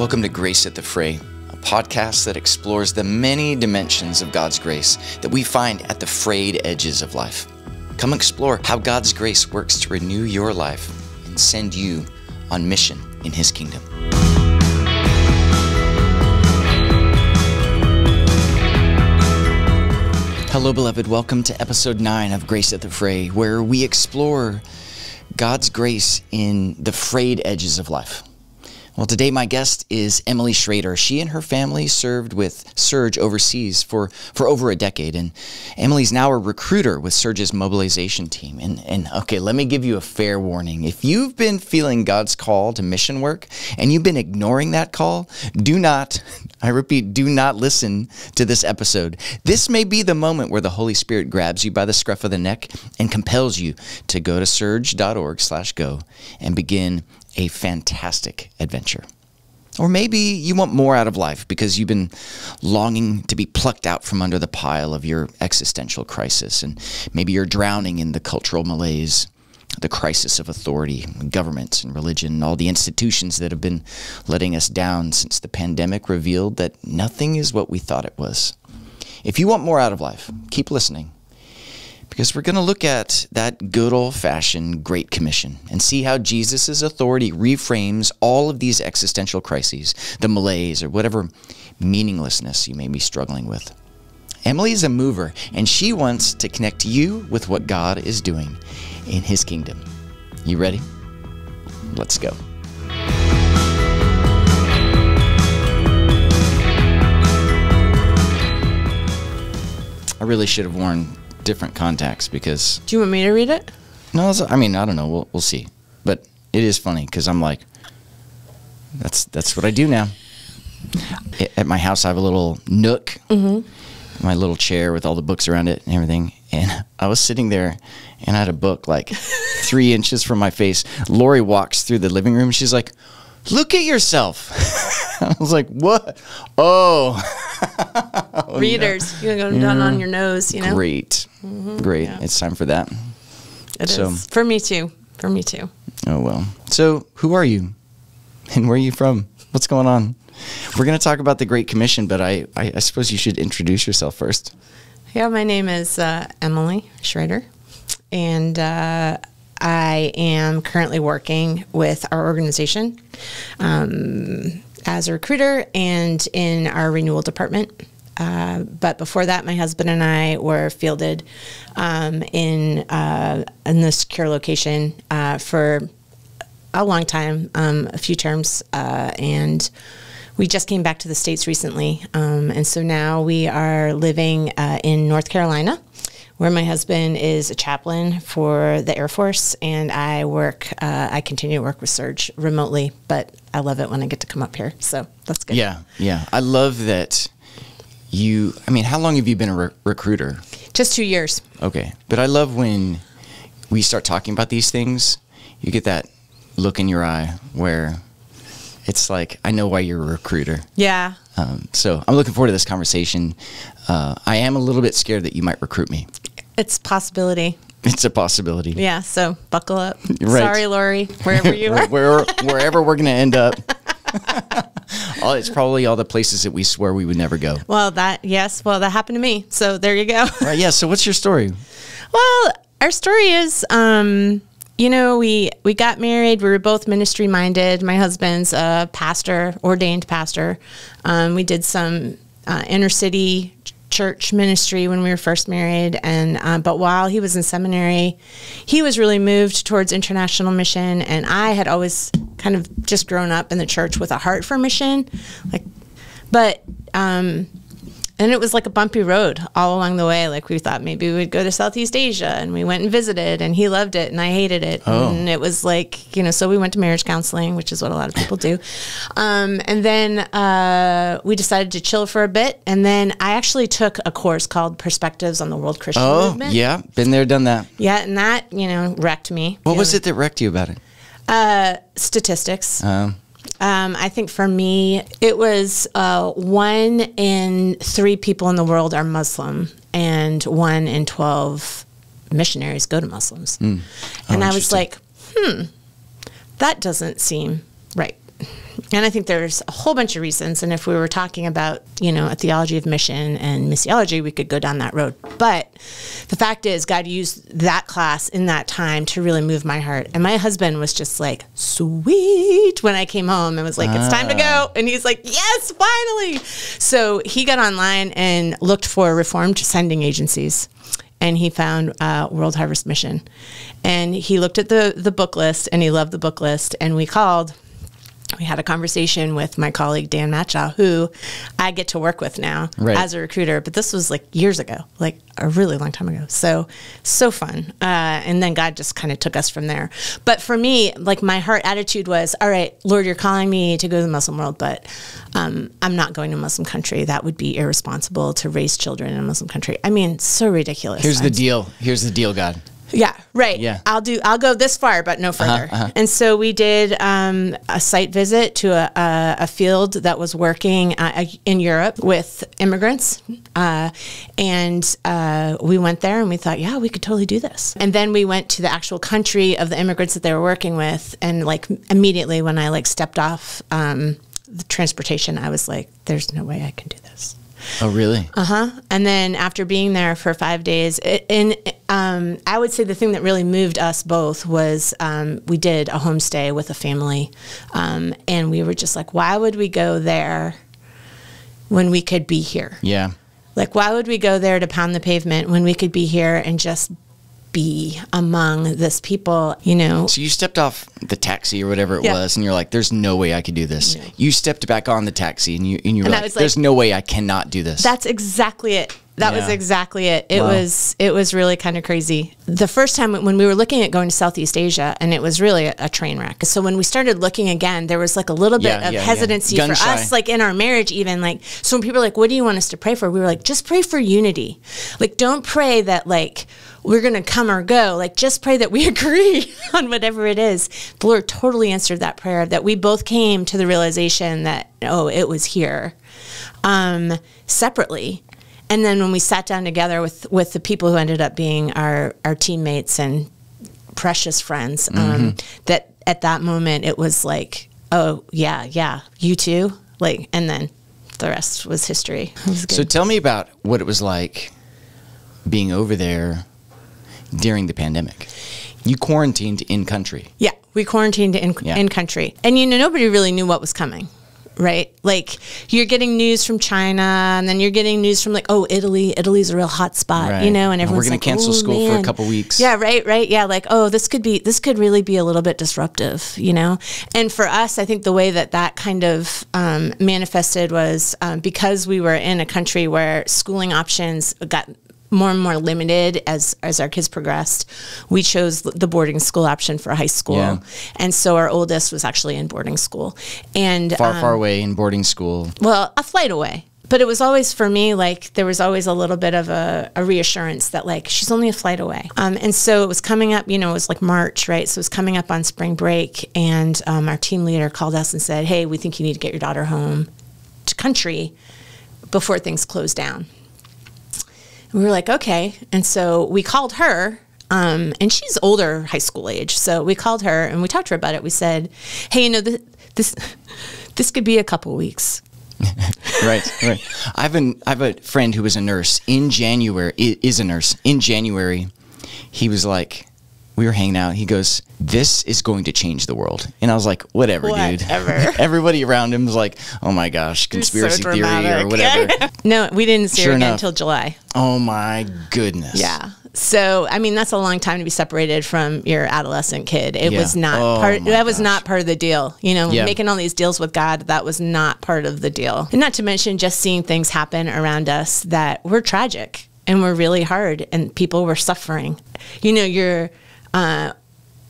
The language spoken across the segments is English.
Welcome to Grace at the Fray, a podcast that explores the many dimensions of God's grace that we find at the frayed edges of life. Come explore how God's grace works to renew your life and send you on mission in His kingdom. Hello, beloved. Welcome to episode 9 of Grace at the Fray, where we explore God's grace in the frayed edges of life. Well, today my guest is Emily Shrader. She and her family served with Serge overseas for, for over a decade, and Emily's now a recruiter with Serge's mobilization team. And, and okay, let me give you a fair warning. If you've been feeling God's call to mission work and you've been ignoring that call, do not, I repeat, do not listen to this episode. This may be the moment where the Holy Spirit grabs you by the scruff of the neck and compels you to go to serge.org slash go and begin a fantastic adventure. Or maybe you want more out of life because you've been longing to be plucked out from under the pile of your existential crisis. And maybe you're drowning in the cultural malaise, the crisis of authority, governments and religion, all the institutions that have been letting us down since the pandemic revealed that nothing is what we thought it was. If you want more out of life, keep listening because we're going to look at that good old fashioned Great Commission and see how Jesus' authority reframes all of these existential crises, the malaise, or whatever meaninglessness you may be struggling with. Emily is a mover, and she wants to connect you with what God is doing in His kingdom. You ready? Let's go. I really should have worn different contacts because. Do you want me to read it? No, I mean I don't know. We'll we'll see. But it is funny because I'm like, that's that's what I do now. At my house, I have a little nook, mm-hmm. my little chair with all the books around it and everything. And I was sitting there, and I had a book like three inches from my face. Lori walks through the living room. She's like, "Look at yourself." I was like, "What? Oh." oh Readers, no. you're going to go down on your nose. You know. Great. Mm-hmm. Great. Yeah. It's time for that. It so, is. For me too. For me too. Oh, well. So, who are you? And where are you from? What's going on? We're going to talk about the Great Commission, but I, I, I, suppose you should introduce yourself first. Yeah, my name is uh, Emily Shrader, and uh, I am currently working with our organization um, as a recruiter and in our renewal department. Uh, but before that, my husband and I were fielded um, in uh, in the secure location uh, for a long time, um, a few terms, uh, and we just came back to the states recently, um, and so now we are living uh, in North Carolina. Where my husband is a chaplain for the Air Force, and I work. I continue to work with Serge remotely, but I love it when I get to come up here. So that's good. Yeah, yeah. I love that you i mean how long have you been a re- recruiter just two years okay but i love when we start talking about these things you get that look in your eye where it's like i know why you're a recruiter yeah um, so i'm looking forward to this conversation uh, i am a little bit scared that you might recruit me it's possibility it's a possibility yeah so buckle up right. sorry lori wherever you are Where, wherever we're going to end up all, it's probably all the places that we swear we would never go. Well, that yes, well that happened to me. So there you go. right. Yeah. So what's your story? Well, our story is, um, you know, we we got married. We were both ministry minded. My husband's a pastor, ordained pastor. Um, we did some uh, inner city church ministry when we were first married. And uh, but while he was in seminary he was really moved towards international mission. And i had always kind of just grown up in the church with a heart for mission. Like but um, and it was like a bumpy road all along the way. Like we thought maybe we'd go to Southeast Asia and we went and visited and he loved it and I hated it. Oh. And it was like, you know, so we went to marriage counseling, which is what a lot of people do. Um, and then uh, we decided to chill for a bit. And then I actually took a course called Perspectives on the World Christian oh, Movement. Yeah, been there, done that. Yeah, and that, you know, wrecked me. What was know. it that wrecked you about it? Uh, statistics. Um. Um, I think for me, it was uh, one in three people in the world are Muslim, and one in 12 missionaries go to Muslims. Mm. Oh, and I was like, hmm, that doesn't seem. And I think there's a whole bunch of reasons. And if we were talking about, you know, a theology of mission and missiology, we could go down that road. But the fact is, God used that class in that time to really move my heart. And my husband was just like, sweet, when I came home and was like, it's time to go. And he's like, yes, finally. So he got online and looked for reformed sending agencies and he found uh, World Harvest Mission. And he looked at the, the book list and he loved the book list. And we called we had a conversation with my colleague Dan Matchaw, who I get to work with now Right. as a recruiter. But this was like years ago, like a really long time ago. So so fun. Uh, and then God just kind of took us from there. But for me, like my heart attitude was, all right, Lord, you're calling me to go to the Muslim world, but um, I'm not going to a Muslim country. That would be irresponsible to raise children in a Muslim country. I mean, so ridiculous. Here's the I'm deal. Here's the deal, God. Yeah, right. Yeah. Uh-huh, I'll do. I'll go this far, but no further. And so we did um, a site visit to a, a, a field that was working uh, in Europe with immigrants, uh, and uh, we went there and we thought, yeah, we could totally do this. And then we went to the actual country of the immigrants that they were working with, and like immediately when I like stepped off um, the transportation, I was like, there's no way I can do this. Oh, really? Uh huh. And then after being there for five days, it, and um, I would say the thing that really moved us both was um, we did a homestay with a family, um, and we were just like, why would we go there when we could be here? Yeah. Like, why would we go there to pound the pavement when we could be here and just be among this people? You know, So you stepped off the taxi or whatever it Yeah. was, and you're like, "There's no way I could do this." You stepped back on the taxi, and you and you were And like, "There's no way I cannot do this." That's exactly it. That was exactly it. It Wow. was it was really kind of crazy. The first time when we were looking at going to Southeast Asia, and it was really a, a train wreck. So when we started looking again, there was like a little bit Yeah, of yeah, yeah. hesitancy for shy. us, like in our marriage, even like. So when people were like, "What do you want us to pray for?" We were like, "Just pray for unity. Like, don't pray that like." We're gonna come or go. Like, just pray that we agree on whatever it is. The Lord totally answered that prayer. That we both came to the realization that oh, it was here um, separately. And then when we sat down together with, with the people who ended up being our, our teammates and precious friends, um, that at that moment it was like, oh, yeah, yeah, you too. Like, and then the rest was history. Was so tell me about what it was like being over there during the pandemic. You quarantined in country. Yeah, we quarantined in Yeah. in country, and you know nobody really knew what was coming, right? Like you're getting news from China, and then you're getting news from like, oh, Italy. Italy's a real hot spot, Right. you know, and We're everyone's gonna cancel "Oh, school for a couple weeks. Yeah, right, right. Yeah, like oh, this could be this could really be a little bit disruptive, you know. And for us, I think the way that that kind of um, manifested was um, because we were in a country where schooling options got more and more limited as as our kids progressed. We chose the boarding school option for high school, Yeah. and so our oldest was actually in boarding school, and Far, um, far away in boarding school. well, a flight away. But it was always for me like there was always a little bit of a, a reassurance that like she's only a flight away. Um, and so it was coming up, you know, it was like March, right? So it was coming up on spring break, and um, our team leader called us and said, "Hey, we think you need to get your daughter home to country before things close down." And we were like, "Okay," and so we called her. Um, and she's older, high school age. So we called her and we talked to her about it. We said, "Hey, you know, this this, this could be a couple weeks." right, right. I have an I have a friend who was a nurse in January. Is a nurse in January. He was like, we were hanging out. He goes, "This is going to change the world," and I was like, "Whatever, dude." Whatever. Everybody around him was like, "Oh my gosh, conspiracy theory or whatever." No, we didn't see Sure her again until July. oh my goodness. Yeah. So, I mean, that's a long time to be separated from your adolescent kid. It Yeah. was not Oh, part. That was gosh. not part of the deal. You know, Yeah. making all these deals with God, that was not part of the deal. And not to mention just seeing things happen around us that were tragic and were really hard, and people were suffering. You know, you're. Uh,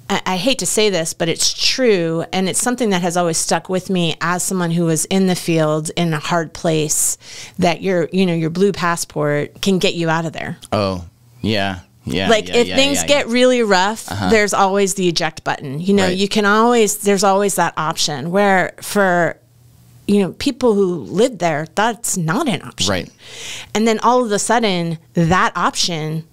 I, I hate to say this, but it's true, and it's something that has always stuck with me as someone who was in the field in a hard place. That your, you know, your blue passport can get you out of there. Oh, yeah. Yeah. like yeah, if yeah, things get really rough, there's always the eject button. You know, Right. you can always there's always that option. Where for you know people who lived there, that's not an option. Right. And then all of a sudden, that option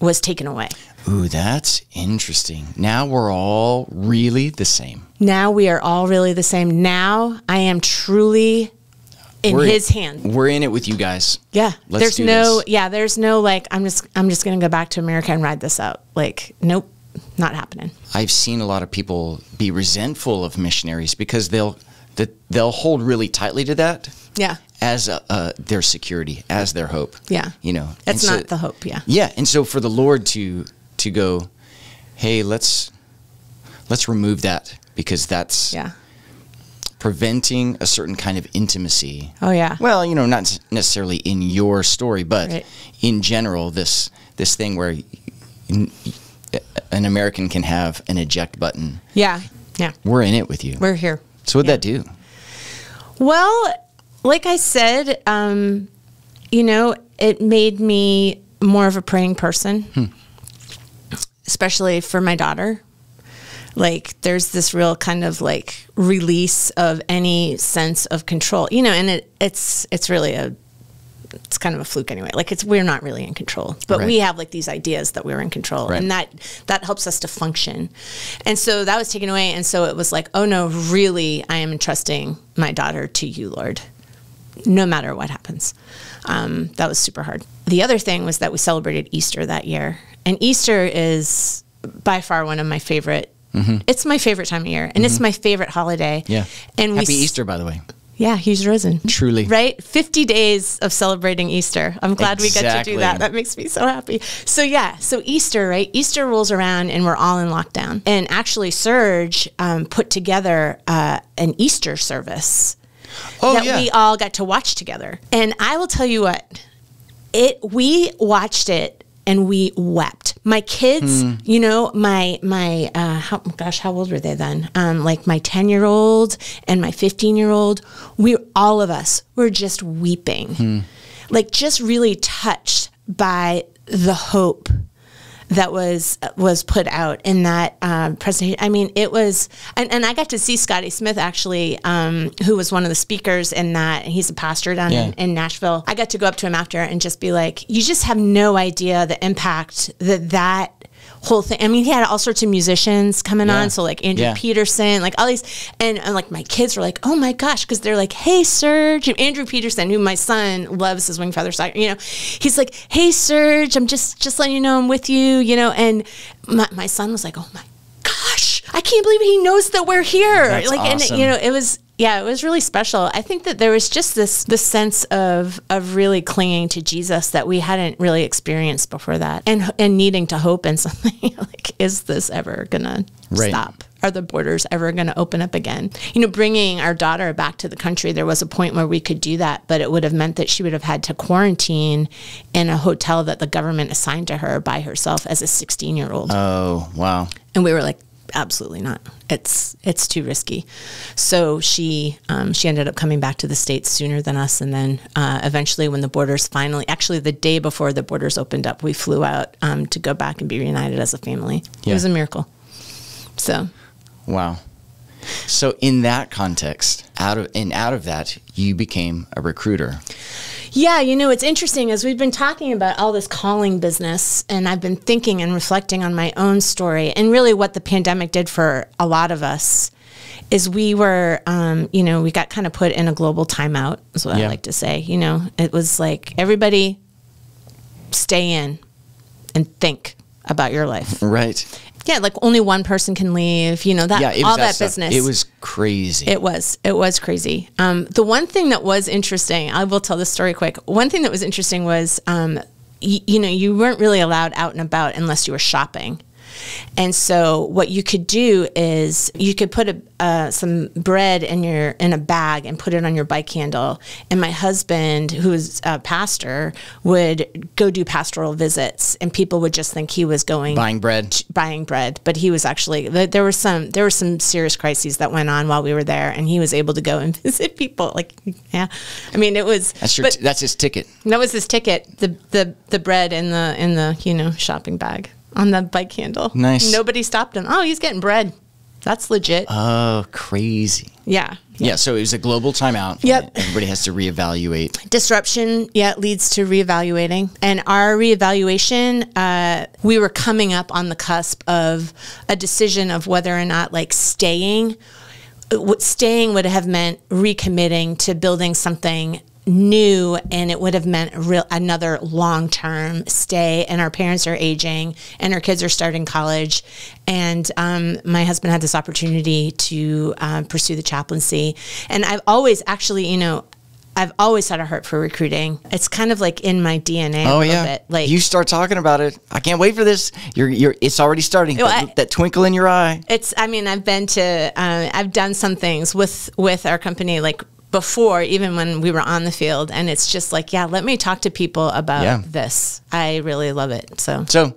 was taken away. Ooh, that's interesting. Now we're all really the same. Now we are all really the same. Now I am truly in We're his hand. We're in it with you guys. Yeah. Let's there's do no this. yeah, there's no like I'm just I'm just going to go back to America and ride this out. Like nope, not happening. I've seen a lot of people be resentful of missionaries because they'll that they'll hold really tightly to that Yeah. as a, uh, their security, as their hope. Yeah. you know, That's so- not the hope, yeah. Yeah, and so for the Lord to to go, hey, let's let's remove that because that's Yeah. preventing a certain kind of intimacy. Oh yeah. Well, you know, not necessarily in your story, but Right. in general, this this thing where an American can have an eject button. Yeah. Yeah. We're in it with you. We're here. so what'd yeah. that do? Well, like I said, um, you know, it made me more of a praying person, especially for my daughter. Like, there's this real kind of like release of any sense of control, you know, and it, it's it's really a it's kind of a fluke anyway. Like it's we're not really in control, but Right. we have like these ideas that we're in control, Right. and that that helps us to function. And so that was taken away, and so it was like, oh no, really, I am entrusting my daughter to you, Lord, no matter what happens. Um, that was super hard. The other thing was that we celebrated Easter that year, and Easter is by far one of my favorite. It's my favorite time of year, and it's my favorite holiday. Yeah. and Happy Easter, by the way. yeah, he's risen. Truly. Right? 50 days of celebrating Easter. I'm glad we get to do that. That makes me so happy. So, yeah, so Easter, right? Easter rolls around and we're all in lockdown. And actually, Serge um, put together uh, an Easter service Oh that yeah. we all got to watch together. And I will tell you what, it we watched it and we wept. My kids, Hmm. you know, my my uh, how, gosh, how old were they then? Um, like my ten year old and my fifteen year old. We all of us were just weeping, Hmm. like just really touched by the hope that was was put out in that um, presentation. I mean, it was, and, and I got to see Scotty Smith actually, um, who was one of the speakers in that. He's a pastor down in, in Nashville. I got to go up to him after and just be like, "You just have no idea the impact that that." Whole thing. I mean, he had all sorts of musicians coming Yeah. on. So like Andrew Yeah. Peterson, like all these, and, and like my kids were like, "Oh my gosh!" Because they're like, "Hey, Serge," and Andrew Peterson, who my son loves his Wingfeather Saga. You know, he's like, "Hey, Serge, I'm just just letting you know I'm with you." You know, and my, my son was like, "Oh my gosh, I can't believe he knows that we're here!" That's like, awesome. and you know, it was yeah, it was really special. I think that there was just this this sense of of really clinging to Jesus that we hadn't really experienced before that, and and needing to hope in something like, is this ever gonna Right. stop? Are the borders ever going to open up again? You know, bringing our daughter back to the country, there was a point where we could do that, but it would have meant that she would have had to quarantine in a hotel that the government assigned to her by herself as a 16 year old. oh wow. And we were like, absolutely not. It's it's too risky. So she um, she ended up coming back to the states sooner than us, and then uh, eventually, when the borders finally, actually the day before the borders opened up, we flew out um, to go back and be reunited as a family. It was a miracle. So Wow. So in that context, out of and out of that, you became a recruiter. Yeah, you know, it's interesting as we've been talking about all this calling business, and I've been thinking and reflecting on my own story, and really what the pandemic did for a lot of us is we were, um, you know, we got kind of put in a global timeout, is what I like to say. You know, it was like everybody stay in and think about your life. Right. Yeah, like only one person can leave, you know, that Yeah, all that, that, business. It was crazy. It was. It was crazy. Um, the one thing that was interesting, I will tell this story quick. One thing that was interesting was, um, y- you know, you weren't really allowed out and about unless you were shopping. And so, what you could do is you could put a, uh, some bread in your in a bag and put it on your bike handle. And my husband, who's a pastor, would go do pastoral visits, and people would just think he was going Buying bread. buying bread, but he was actually there were some there were some serious crises that went on while we were there, and he was able to go and visit people. Like, yeah, I mean, it was That's your. that's his ticket. that was his ticket the the the bread in the in the you know shopping bag on the bike handle. Nice. Nobody stopped him. Oh, he's getting bread. That's legit. Oh, crazy. yeah. Yeah. so it was a global timeout. Yep. Everybody has to reevaluate. disruption yeah leads to reevaluating and our reevaluation uh, we were coming up on the cusp of a decision of whether or not like staying staying would have meant recommitting to building something new and it would have meant real another long-term stay and our parents are aging and our kids are starting college and um, my husband had this opportunity to uh, pursue the chaplaincy and i've always actually you know I've always had a heart for recruiting. It's kind of like in my DNA. a Oh yeah. bit. Like you start talking about it. I can't wait for this. You're you're it's already starting. Well, that, I- that twinkle in your eye. it's. I mean, I've been to. Uh, I've done some things with with our company, like before, even when we were on the field, and it's just like, yeah, let me talk to people about Yeah. this. I really love it. So, So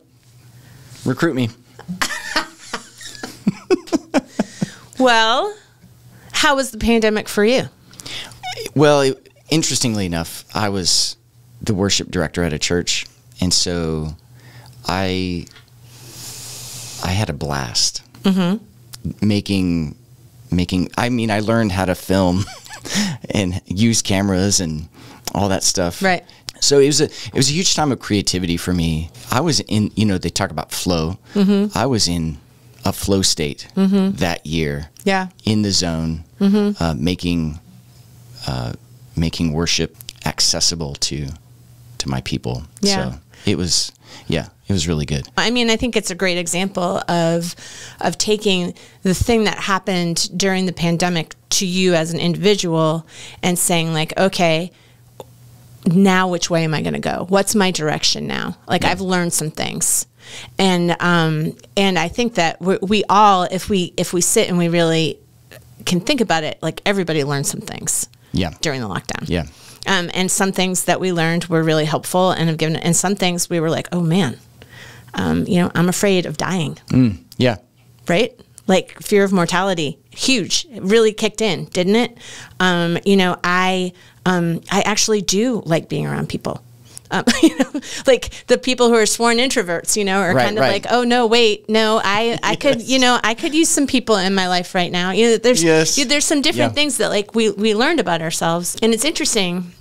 recruit me. well, how was the pandemic for you? Well, it, interestingly enough, I was the worship director at a church, and so I I had a blast mm-hmm. making making. I mean, I learned how to film and use cameras and all that stuff. Right. So it was a it was a huge time of creativity for me. I was in you know they talk about flow. I was in a flow state that year Yeah. in the zone, uh, making uh, making worship accessible to to my people. Yeah. So it was, yeah, it was really good. I mean, I think it's a great example of of taking the thing that happened during the pandemic to you as an individual and saying like, okay, now which way am I going to go? What's my direction now? Like I've learned some things. And um and I think that we, we all if we if we sit and we really can think about it, like everybody learned some things Yeah, during the lockdown. yeah, Um, and some things that we learned were really helpful and have given, and some things we were like, oh man, um, you know, I'm afraid of dying, yeah, right? Like fear of mortality, huge. It really kicked in, didn't it? Um, you know, I, um, I actually do like being around people. Um, you know, like the people who are sworn introverts, you know, are Right, kind of right. like, oh no, wait, no, I, I could, you know, I could use some people in my life right now. You know, there's, Yes. you- there's some different Yeah. things that like we we learned about ourselves, and it's interesting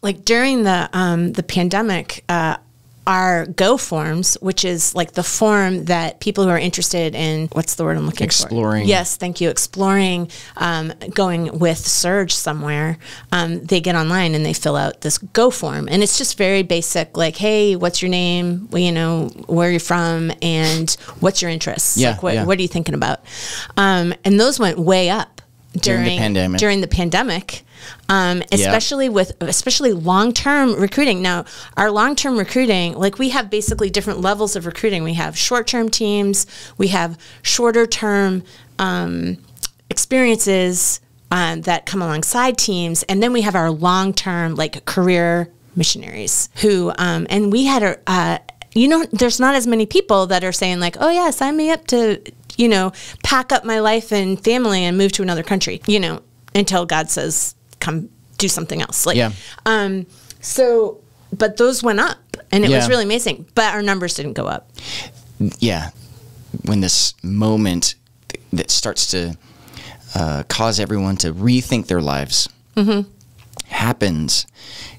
like during the um, the pandemic, uh, our Go forms, which is like the form that people who are interested in what's the word I'm looking Exploring. for? Exploring. Yes, thank you. Exploring, um, going with Serge somewhere. Um, they get online and they fill out this Go form, and it's just very basic, like, hey, what's your name? Well, you know, where are you're from, and what's your interests? Yeah, like, what, yeah. what are you thinking about? Um, and those went way up During the pandemic. During the pandemic, um, especially with especially long term recruiting. Now, our long term recruiting, like we have basically different levels of recruiting. We have short term teams, we have shorter term um, experiences um, that come alongside teams, and then we have our long term like career missionaries who, um, and we had a. Uh, you know, there's not as many people that are saying like, "Oh yeah, sign me up to, you know, pack up my life and family and move to another country." You know, until God says, "Come do something else." Like, Yeah. um, so, but those went up, and it was really amazing. But our numbers didn't go up. yeah. When this moment th- that starts to uh, cause everyone to rethink their lives happens,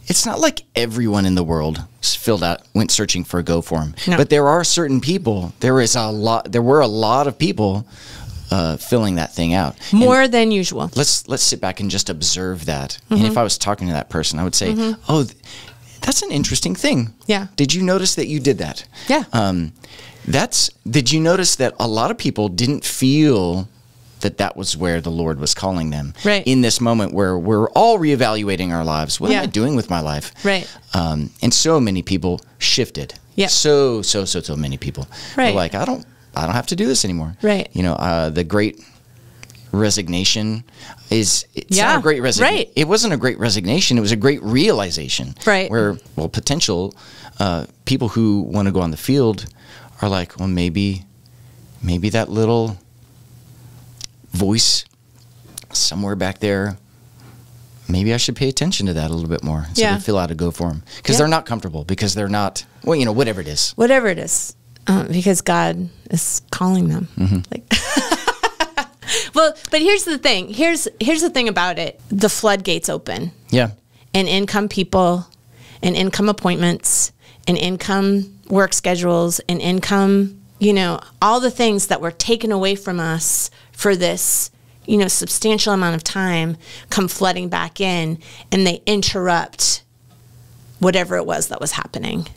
it's not like everyone in the world filled out went searching for a go form, No. but there are certain people. There is a lot. There were a lot of people uh, filling that thing out. And More than usual. let's let's sit back and just observe that. Mm-hmm. And if I was talking to that person, I would say, "Oh, th- that's an interesting thing. Yeah. Did you notice that you did that? Yeah. Um, that's. Did you notice that a lot of people didn't feel that that was where the Lord was calling them? Right. In this moment where we're all reevaluating our lives. What Yeah. am I doing with my life? Right. Um, and so many people shifted. Yeah. So so so so many people. Right. Like I don't I don't have to do this anymore. Right. You know, uh, the great resignation is it's not a great resignation. right. It wasn't a great resignation. It was a great realization. Right. Where well, potential uh, people who want to go on the field are like, well, maybe, maybe that little voice somewhere back there. Maybe I should pay attention to that a little bit more. So Yeah. they fill out a go form because Yeah. they're not comfortable because they're not well, you know, whatever it is. Whatever it is, um, because God is calling them. Mm-hmm. Like, Well, but here's the thing. Here's here's the thing about it. The floodgates open. Yeah. And income people and income appointments and income work schedules and income, you know, all the things that were taken away from us for this, you know, substantial amount of time come flooding back in and they interrupt whatever it was that was happening.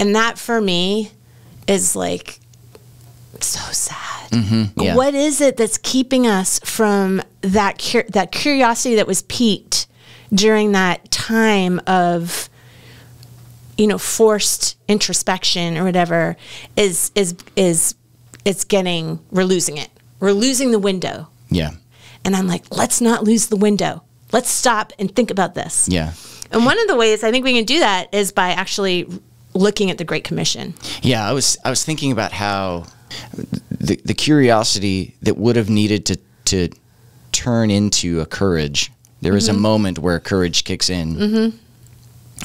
And that for me is like so sad. Mm-hmm. yeah. What is it that's keeping us from that cur- that curiosity that was piqued during that time of you know forced introspection or whatever is is is it's getting we're losing it. We're losing the window. Yeah. And I'm like, let's not lose the window. Let's stop and think about this. Yeah. And one of the ways I think we can do that is by actually looking at the Great Commission. Yeah, I was I was thinking about how the the curiosity that would have needed to to turn into a courage. There is a moment where courage kicks in. Mm-hmm.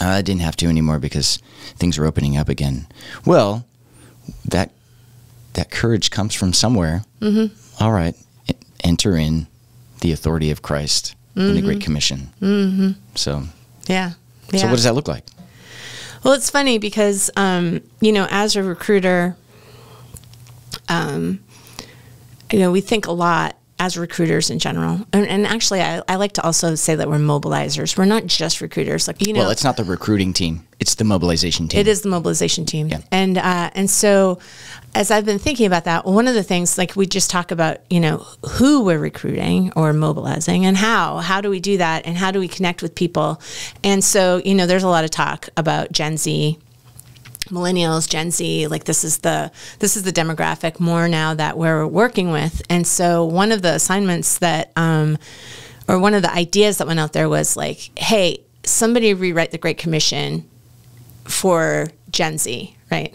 I didn't have to anymore because things are opening up again. Well, that that courage comes from somewhere. Mm-hmm. All right, enter in the authority of Christ in the Great Commission. Mm-hmm. So, Yeah. yeah. so what does that look like? Well, it's funny because, um, you know, as a recruiter, um, you know, we think a lot as recruiters in general. And, and actually, I, I like to also say that we're mobilizers. We're not just recruiters. Like, you know, Well, it's not the recruiting team; it's the mobilization team. It is the mobilization team. Yeah. And uh, and so as I've been thinking about that, one of the things like we just talk about, you know, who we're recruiting or mobilizing and how. How do we do that and how do we connect with people? And so, you know, there's a lot of talk about Gen Z millennials gen z like this is the this is the demographic more now that we're working with and so one of the assignments that um or one of the ideas that went out there was like hey somebody rewrite the great commission for gen z right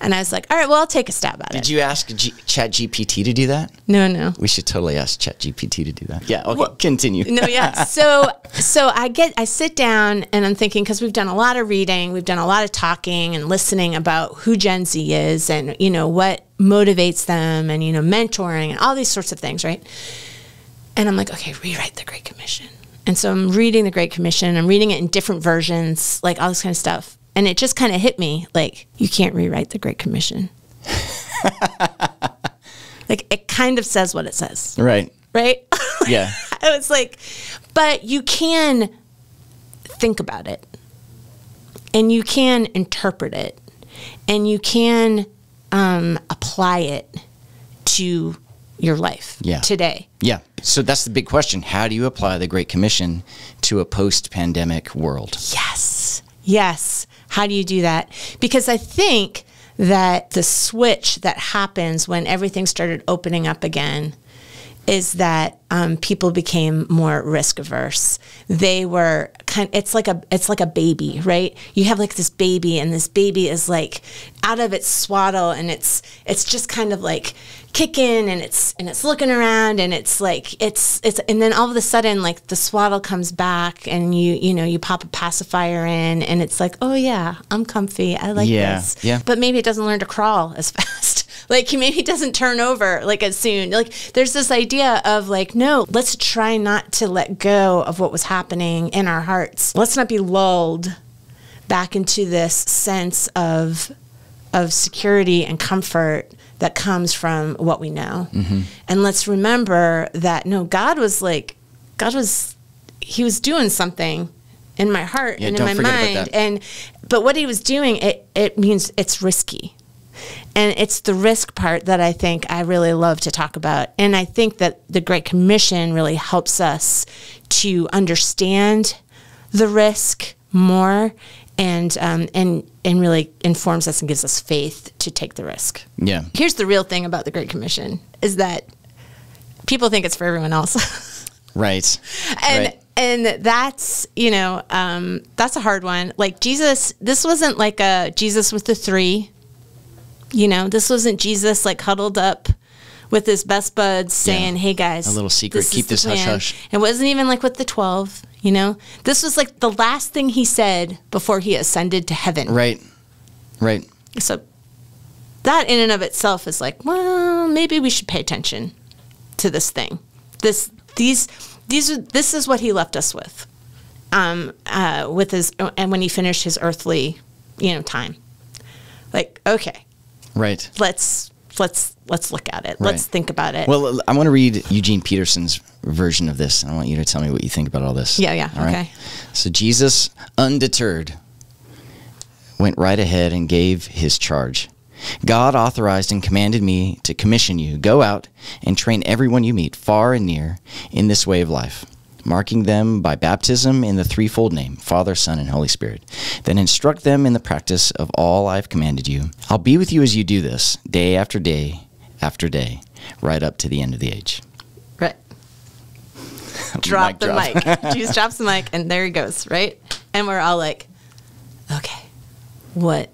and i was like all right well i'll take a stab at Did it Did you ask G- Chat GPT to do that? no no We should totally ask Chat GPT to do that. Yeah. Okay. continue. no yeah so so i get i sit down and i'm thinking because we've done a lot of reading we've done a lot of talking and listening about who gen z is and you know what motivates them and you know mentoring and all these sorts of things right and i'm like okay rewrite the great commission and so i'm reading the great commission i'm reading it in different versions like all this kind of stuff and it just kind of hit me like you can't rewrite the great commission like it kind of says what it says Right. right Yeah. I was like, but you can think about it and you can interpret it and you can um, apply it to your life Yeah. today. Yeah. So that's the big question. How do you apply the Great Commission to a post pandemic world? Yes. Yes. How do you do that? Because I think that the switch that happens when everything started opening up again is that um, people became more risk averse. They were kind. It's like a it's like a baby, right? You have like this baby, and this baby is like out of its swaddle, and it's it's just kind of like kicking, and it's and it's looking around, and it's like it's it's, and then all of a sudden, like the swaddle comes back, and you you know you pop a pacifier in, and it's like, oh yeah, I'm comfy, I like Yeah, this, yeah. but maybe it doesn't learn to crawl as fast. like he maybe doesn't turn over like as soon. Like there's this idea of like, no, let's try not to let go of what was happening in our hearts. Let's not be lulled back into this sense of of security and comfort that comes from what we know. And let's remember that no, God was like God was he was doing something in my heart Yeah, and in my mind and but what he was doing it it means it's risky and it's the risk part that I think I really love to talk about. And I think that the Great Commission really helps us to understand the risk more and um, and and really informs us and gives us faith to take the risk. Yeah. Here's the real thing about the Great Commission is that people think it's for everyone else. Right. and right. and that's you know um, that's a hard one like jesus this wasn't like a jesus with the three you know this wasn't jesus like huddled up with his best buds saying hey guys A little secret. is Keep the this hush hush. it wasn't even like with the 12 you know this was like the last thing he said before he ascended to heaven Right. Right. so that in and of itself is like well maybe we should pay attention to this thing. This these these are this is what he left us with. Um, uh, with his and when he finished his earthly, you know, time. Like, okay, Right. let's let's let's look at it. Right. Let's think about it. Well, I want to read Eugene Peterson's version of this. I want you to tell me what you think about all this. Yeah, yeah, All right? okay. So Jesus, undeterred, went right ahead and gave his charge. God authorized and commanded me to commission you go out and train everyone you meet, far and near, in this way of life, marking them by baptism in the threefold name Father, Son, and Holy Spirit. Then instruct them in the practice of all I have commanded you. I'll be with you as you do this, day after day after day, right up to the end of the age. right. Drop Mic the drop. mic. Jesus drops the mic, and there he goes. Right, and we're all like, okay, what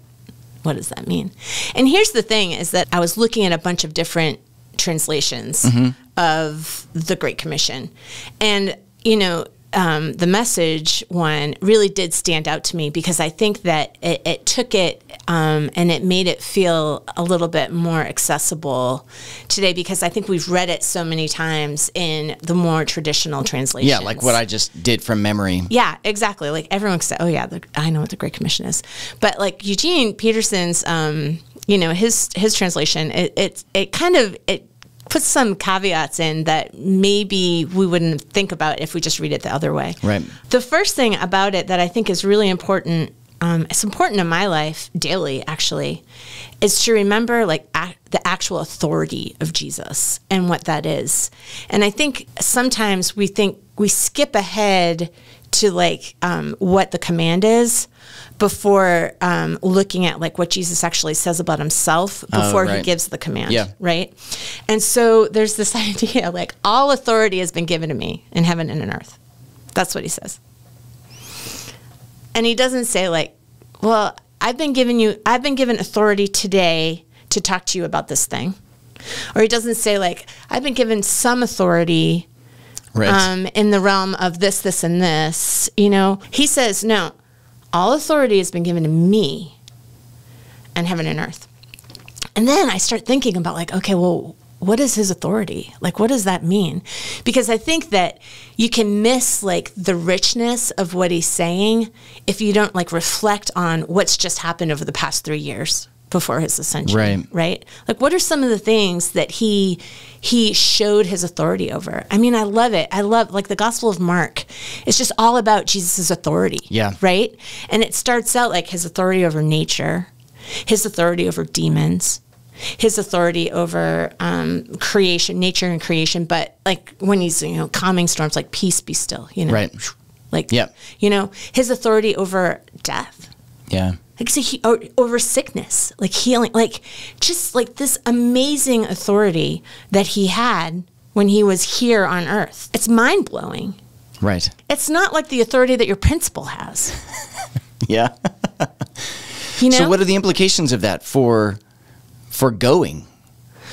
what does that mean? And here's the thing: is that I was looking at a bunch of different translations Mm-hmm. of the Great Commission, and you know. Um, the message one really did stand out to me because I think that it, it took it um, and it made it feel a little bit more accessible today because I think we've read it so many times in the more traditional translations. Yeah, like what I just did from memory. Yeah, exactly. Like everyone said, "Oh yeah, the, I know what the Great Commission is," but like Eugene Peterson's, um, you know, his his translation, it it, it kind of it puts some caveats in that maybe we wouldn't think about if we just read it the other way. Right. The first thing about it that I think is really important, um, it's important in my life daily actually, is to remember like ac- the actual authority of Jesus and what that is. And I think sometimes we think we skip ahead to like um, what the command is before um, looking at like what Jesus actually says about himself before he right. gives the command Yeah. right? And so there's this idea like all authority has been given to me in heaven and in earth. That's what he says. And he doesn't say like, well, I've been given you I've been given authority today to talk to you about this thing. Or he doesn't say like, I've been given some authority Right. um, in the realm of this, this, and this. You know, he says, no, all authority has been given to me and heaven and earth. And then I start thinking about, like, okay, well, what is his authority? Like, what does that mean? Because I think that you can miss, like, the richness of what he's saying if you don't, like, reflect on what's just happened over the past three years before his ascension Right. right? Like what are some of the things that he he showed his authority over? I mean i love it. I love like the gospel of mark. It's just all about jesus' authority Yeah. right? And it starts out like his authority over nature his authority over demons his authority over um, creation nature and creation. But like when he's you know calming storms like peace be still you know? Right. like yeah. you know his authority over death. Yeah. Like so he over sickness like healing like just like this amazing authority that he had when he was here on earth it's mind-blowing Right. it's not like the authority that your principal has Yeah. you know So what are the implications of that for for going?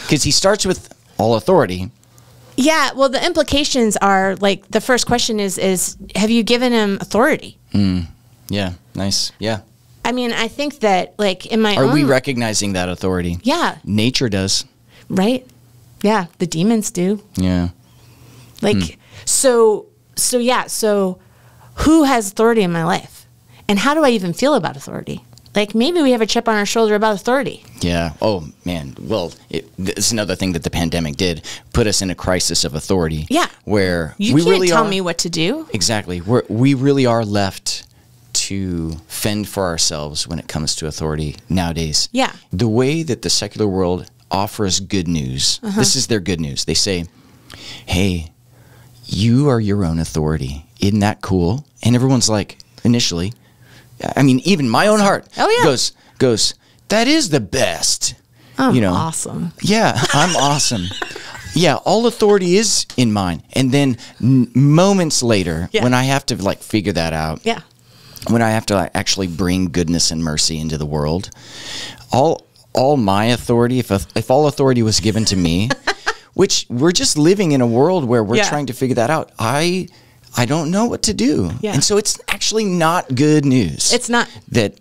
Because he starts with all authority. yeah well the implications are like the first question is is have you given him authority mm. Yeah. Nice. Yeah. I mean i think that like in my Are own we recognizing that authority? yeah Nature does. right yeah the demons do Yeah. Like Hmm. so so yeah, so who has authority in my life? And how do I even feel about authority? Like maybe we have a chip on our shoulder about authority. Yeah. Oh man. Well, it, this another thing that the pandemic did put us in a crisis of authority. Yeah. Where You we can't really tell are, me what to do. Exactly. We're, we really are left to fend for ourselves when it comes to authority nowadays. Yeah. The way that the secular world offers good news, Uh-huh. this is their good news. They say, hey, you are your own authority. Isn't that cool? And everyone's like, initially, I mean, even my own heart Oh, yeah. goes, goes, that is the best. I'm you know, awesome. yeah, I'm awesome. Yeah, all authority is in mine. And then moments later, Yeah. when I have to like figure that out, Yeah. When I have to like, actually bring goodness and mercy into the world, all all my authority, if if all authority was given to me, which we're just living in a world where we're Yeah. trying to figure that out, I I don't know what to do, Yeah. and so it's actually not good news. It's not. that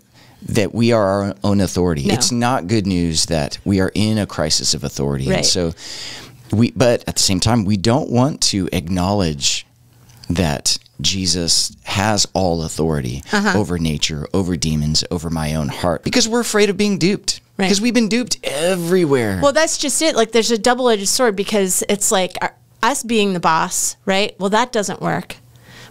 that we are our own authority. No. It's not good news that we are in a crisis of authority. And so we, but at the same time, we don't want to acknowledge that Jesus has all authority Uh-huh. over nature, over demons, over my own heart, because we're afraid of being duped. Right. Because we've been duped everywhere. Well, that's just it. Like, there's a double edged sword because it's like our, us being the boss, right? Well, that doesn't work.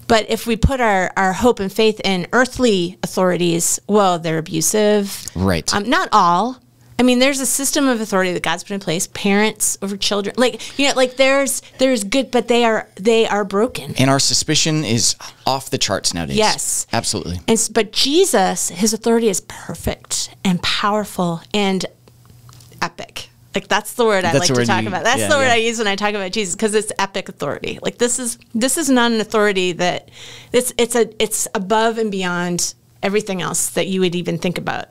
But if we put our, our hope and faith in earthly authorities, well, they're abusive. Right. Um, not all. I mean, there's a system of authority that God's put in place. Parents over children, like you know, like there's there's good, but they are they are broken. and our suspicion is off the charts nowadays. Yes. Absolutely. And but Jesus, his authority is perfect and powerful and epic. Like that's the word I That's like to talk you- about. That's yeah, the word yeah. I use when I talk about Jesus because it's epic authority. Like this is this is not an authority that it's it's a it's above and beyond everything else that you would even think about.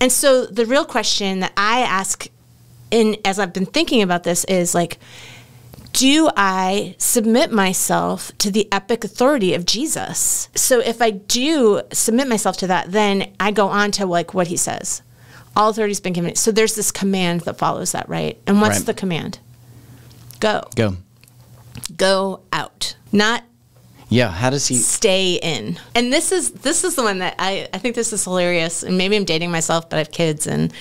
And so the real question that I ask in as I've been thinking about this is like do I submit myself to the epic authority of Jesus? So if I do submit myself to that, then I go on to like what he says. All authority's been given. So there's this command that follows that, right? And what's Right. the command? Go. Go. Go out. Not Yeah. How does he? stay in. And this is this is the one that I I think this is hilarious. And maybe I'm dating myself, but I have kids and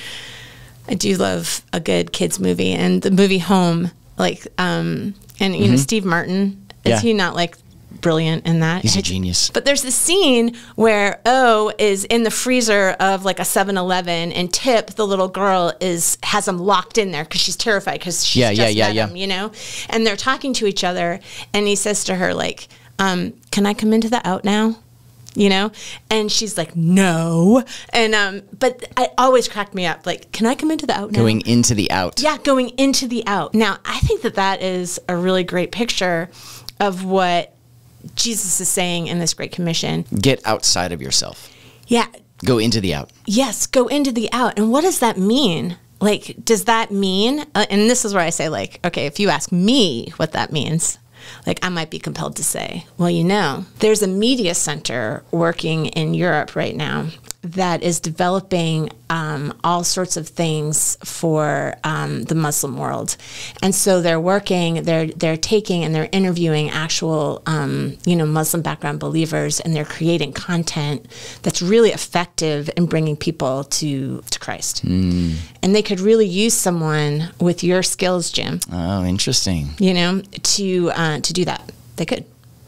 I do love a good kids movie and the movie Home like um and you know Steve Martin is Mm-hmm. Yeah. he not like brilliant in that? He's a genius. But there's this scene where O is in the freezer of like a 7-Eleven and Tip, the little girl, is has him locked in there because she's terrified because she's Yeah, yeah, yeah, met yeah. him, you know? And they're talking to each other and he says to her like, um, can I come into the out now? You know? And she's like, no. And um, but it always cracked me up. Like, can I come into the out now? Going into the out. Yeah, going into the out. Now, I think that that is a really great picture of what Jesus is saying in this Great Commission. Get outside of yourself. Yeah, Go into the out. yes, go into the out. And what does that mean? Like, does that mean, uh, and this is where I say, like, okay, if you ask me what that means, like, I might be compelled to say, well, you know, there's a media center working in Europe right now that is developing um, all sorts of things for um, the Muslim world, and so they're working. They're they're taking and they're interviewing actual um, you know Muslim background believers, and they're creating content that's really effective in bringing people to to Christ. And they could really use someone with your skills, Jim Oh, interesting. you know, to uh, to do that. They could,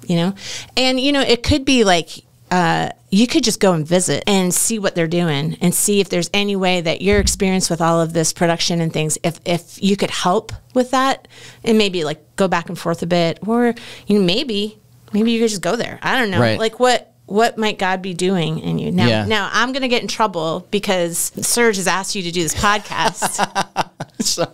you know, and you know, it could be like uh, you could just go and visit and see what they're doing and see if there's any way that your experience with all of this production and things, if if you could help with that, and maybe like go back and forth a bit, or you know, maybe maybe you could just go there. I don't know, Right. like what. What might God be doing in you now? Yeah. Now I'm going to get in trouble because Serge has asked you to do this podcast. So,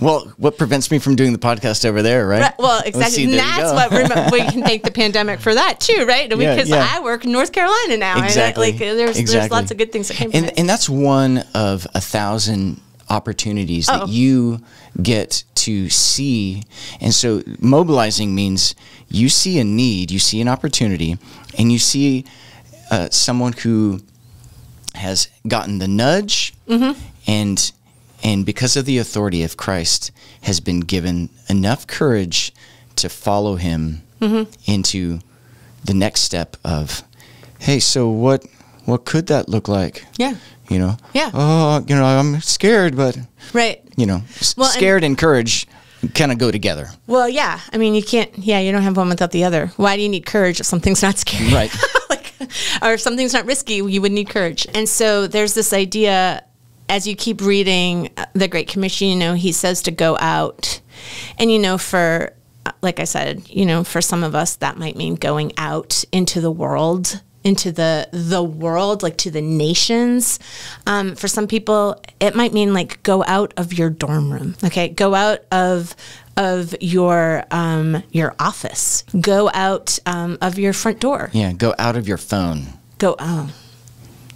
well, what prevents me from doing the podcast over there, right? Right, well, exactly. see, And there you that's what we can thank the pandemic for that too, right? Because yeah. I work in North Carolina now. Exactly. And like, there's, there's Exactly. lots of good things that came and and that's one of a thousand opportunities Oh. that you get to see and so mobilizing means you see a need you see an opportunity and you see uh, someone who has gotten the nudge Mm-hmm. and and because of the authority of Christ has been given enough courage to follow him Mm-hmm. into the next step of hey so what what could that look like yeah. you know Yeah. oh you know i'm scared but Right. you know Well, scared and courage kind of go together Well, yeah. I mean, you can't, yeah, you don't have one without the other. Why do you need courage if something's not scary? Right. like, or if something's not risky, you would need courage. And so there's this idea as you keep reading uh, the Great Commission, you know, he says to go out. And, you know, for, uh, like I said, you know, for some of us, that might mean going out into the world into the the world like to the nations. Um, for some people it might mean like go out of your dorm room okay? Go out of of your um, your office. Go out um, of your front door. Yeah go out of your phone. Go oh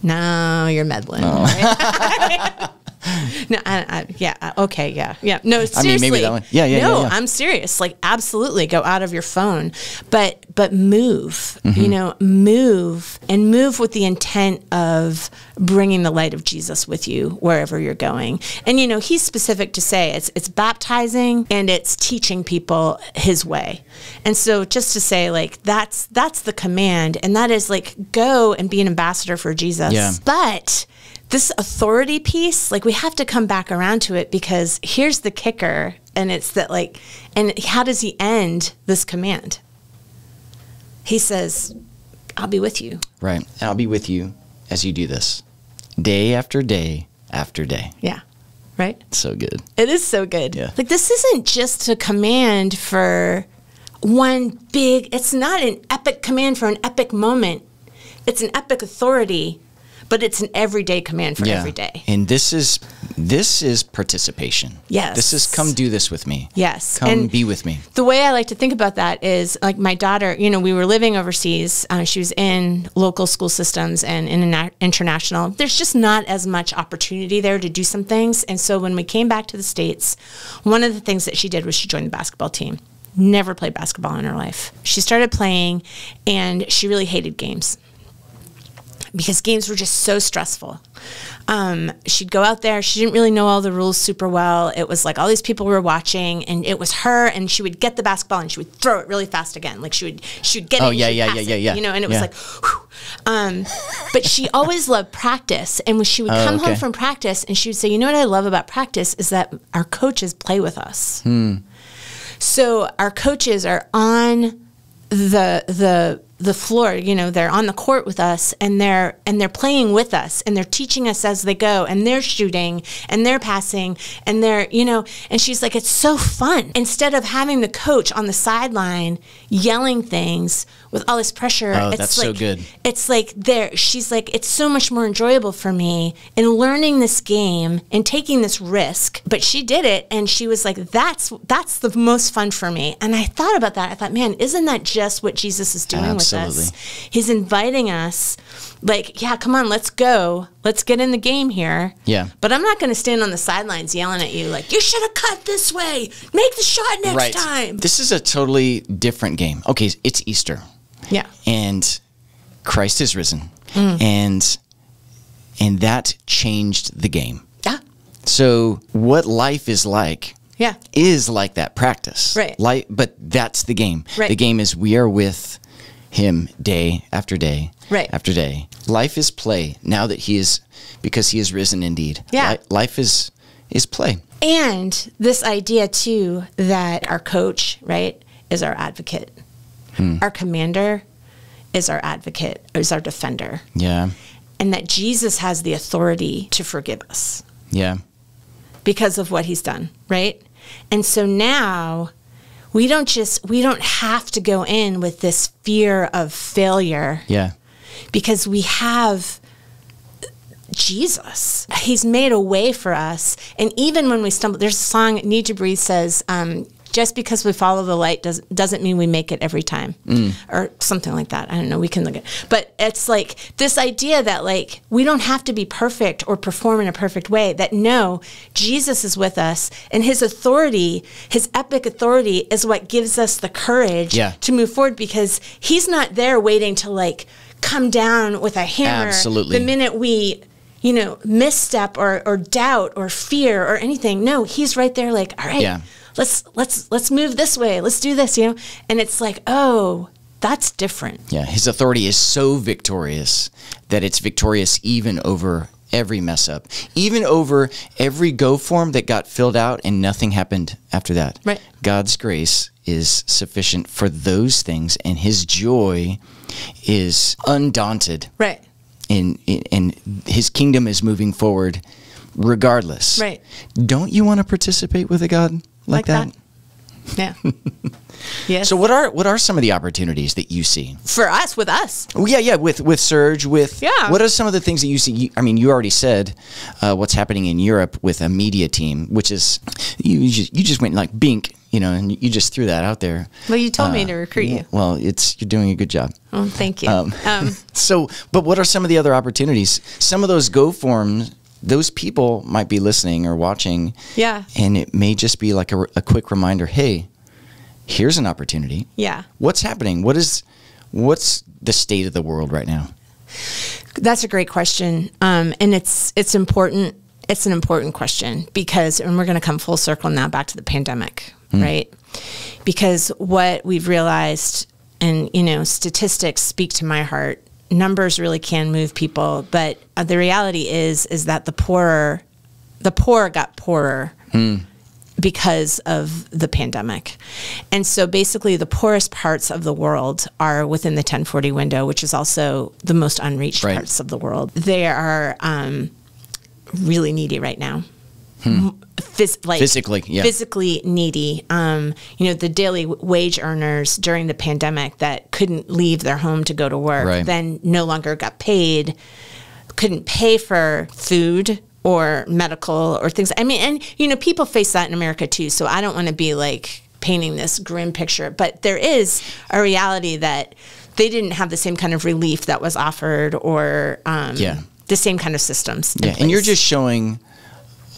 no you're meddling. Oh. right? no, I, I, yeah, okay, yeah, yeah. No, seriously. I mean, maybe that one. Yeah, yeah, No, yeah, yeah. I'm serious. Like, absolutely, go out of your phone, but but move. Mm-hmm. You know, move and move with the intent of bringing the light of Jesus with you wherever you're going. And you know, he's specific to say it's it's baptizing and it's teaching people His way. And so, just to say, like, that's that's the command, and that is like, go and be an ambassador for Jesus. Yeah. But this authority piece, like we have to come back around to it because here's the kicker. And it's that, like, and how does he end this command? He says, I'll be with you. Right. And I'll be with you as you do this day after day after day. Yeah. Right? So good. It is so good. Yeah. Like, this isn't just a command for one big, it's not an epic command for an epic moment. It's an epic authority, but it's an everyday command for every day. And this is this is participation. Yes. This is come do this with me. Yes. Come And- be with me. The way I like to think about that is like my daughter, you know, we were living overseas. Uh, she was in local school systems and in international. There's just not as much opportunity there to do some things. And so when we came back to the States, one of the things that she did was she joined the basketball team. Never played basketball in her life. She started playing and she really hated games because games were just so stressful. Um, she'd go out there. She didn't really know all the rules super well. It was like all these people were watching, and it was her. And she would get the basketball and she would throw it really fast again. Like she would, she would get Oh, it. and yeah, yeah, yeah, yeah, yeah. You know, and it Yeah. was like, um, but she always loved practice. And when she would Oh, come home from practice, and she would say, "You know what I love about practice is that our coaches play with us." Hmm. So our coaches are on the the the floor you know they're on the court with us and they're and they're playing with us and they're teaching us as they go and they're shooting and they're passing and they're you know and she's like it's so fun. Instead of having the coach on the sideline yelling things with all this pressure Oh, it's that's so like, good. it's like there she's like it's so much more enjoyable for me in learning this game and taking this risk. But she did it and she was like that's that's the most fun for me. And i thought about that. I thought man isn't that just what jesus is doing with Absolutely. us he's inviting us like yeah come on let's go let's get in the game here Yeah. but i'm not going to stand on the sidelines yelling at you like you should have cut this way make the shot next right. time This is a totally different game. Okay, it's Easter. yeah and Christ is risen, Mm. and and that changed the game. yeah So what life is like yeah is like that practice, Right. Like, but that's the game. Right. The game is we are with Him day after day, Right. after day. Life is play now that He is because He is risen indeed. Yeah. Li- life is is play. And this idea too that our coach, right, is our advocate. Hmm. Our commander is our advocate, is our defender. Yeah, And that Jesus has the authority to forgive us yeah, because of what he's done, right? And so now we don't just we don't have to go in with this fear of failure yeah. because we have Jesus. He's made a way for us. And even when we stumble, there's a song, Need to Breathe says, um, just because we follow the light does, doesn't mean we make it every time mm. or something like that. I don't know. We can look at, but it's like this idea that like we don't have to be perfect or perform in a perfect way. That no, Jesus is with us, and His authority, His epic authority, is what gives us the courage Yeah. to move forward because He's not there waiting to like come down with a hammer Absolutely. the minute we you know misstep or, or doubt or fear or anything no he's right there like all right Yeah. Let's let's let's move this way let's do this you know and it's like oh that's different Yeah, his authority is so victorious that it's victorious even over every mess up, even over every go form that got filled out and nothing happened after that. Right. God's grace is sufficient for those things, and his joy is undaunted, right and, and his kingdom is moving forward regardless. Right. Don't you want to participate with a God like, Like that? that? yeah yes So what are what are some of the opportunities that you see? for us with us Well, yeah, yeah, with with Serge, with Yeah. What are some of the things that you see? You, I mean, you already said uh, what's happening in Europe with a media team, which is you you just, you just went like Bink, you know, and you just threw that out there. well you told me Uh, to recruit you Well, it's you're doing a good job. oh thank you Um, um, So, but what are some of the other opportunities? Some of those go forms those people might be listening or watching. Yeah. And it may just be like a, a quick reminder hey, here's an opportunity. Yeah. What's happening? What is, what's the state of the world right now? That's a great question. Um, and it's, it's important. It's an important question because, and we're going to come full circle now back to the pandemic, right? Because what we've realized, and you know, statistics speak to my heart. Numbers really can move people, but uh, the reality is, is that the poorer, the poor got poorer because of the pandemic. And so basically, the poorest parts of the world are within the 1040 window, which is also the most unreached Right. parts of the world. They are um, really needy right now. Phys- like Physically, yeah. physically needy. Um, you know, the daily wage earners during the pandemic that couldn't leave their home to go to work, Right. then no longer got paid, couldn't pay for food or medical or things. I mean, and you know, people face that in America too. So I don't want to be like painting this grim picture, but there is a reality that they didn't have the same kind of relief that was offered or um, Yeah. the same kind of systems. Yeah. And you're just showing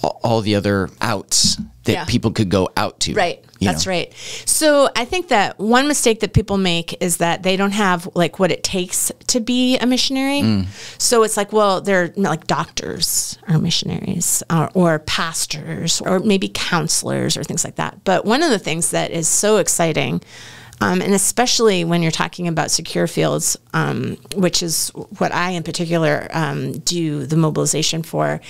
all, the other outs that Yeah. people could go out to. Right. That's know? right. So I think that one mistake that people make is that they don't have like what it takes to be a missionary. Mm. So it's like, well, they're like doctors or missionaries or, or pastors or maybe counselors or things like that. But one of the things that is so exciting um, and especially when you're talking about secure fields, um, which is what I in particular um, do the mobilization for,